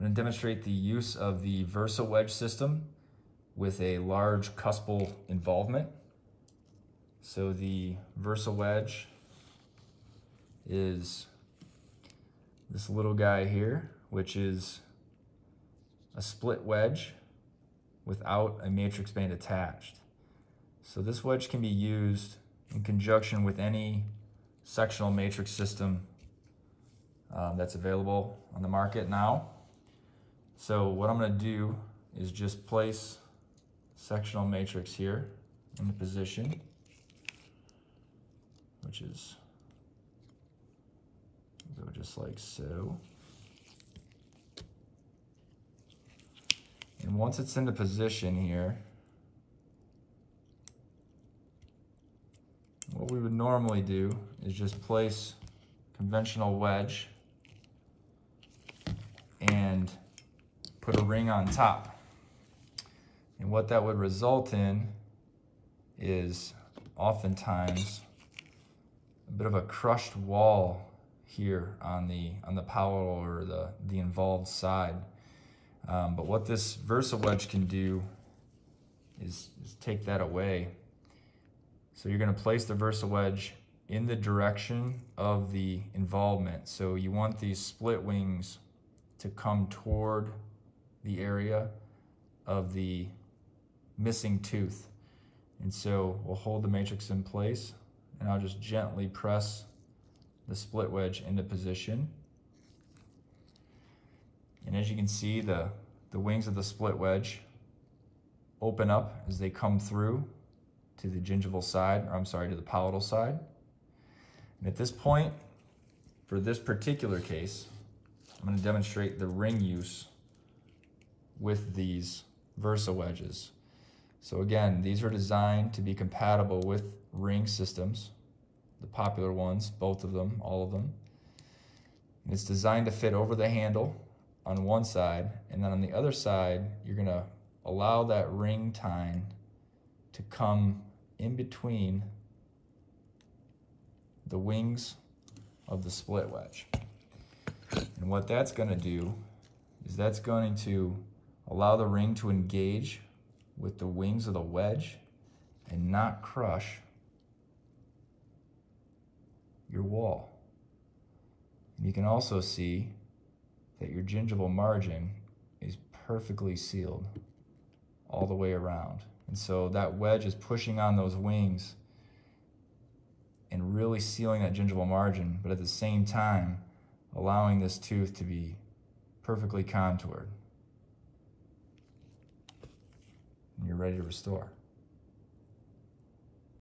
I'm going to demonstrate the use of the VursaWedge system with a large cuspal involvement. So the VursaWedge is this little guy here, which is a split wedge without a matrix band attached. So this wedge can be used in conjunction with any sectional matrix system um, that's available on the market now. So what I'm gonna do is just place sectional matrix here in the position, which is, go just like so. And once it's in the position here, what we would normally do is just place conventional wedge and put a ring on top. And what that would result in is oftentimes a bit of a crushed wall here on the on the powder or the, the involved side. Um, but what this VursaWedge can do is, is take that away. So you're gonna place the VursaWedge in the direction of the involvement. So you want these split wings to come toward the area of the missing tooth. And so we'll hold the matrix in place and I'll just gently press the split wedge into position. And as you can see, the, the wings of the split wedge open up as they come through to the gingival side, or I'm sorry, to the palatal side. And at this point, for this particular case, I'm gonna demonstrate the ring use with these Versa wedges. So again, these are designed to be compatible with ring systems, the popular ones, both of them, all of them. And it's designed to fit over the handle on one side, and then on the other side, you're gonna allow that ring tine to come in between the wings of the split wedge. And what that's gonna do is that's going to allow the ring to engage with the wings of the wedge and not crush your wall. And you can also see that your gingival margin is perfectly sealed all the way around. And so that wedge is pushing on those wings and really sealing that gingival margin, but at the same time, allowing this tooth to be perfectly contoured. And you're ready to restore.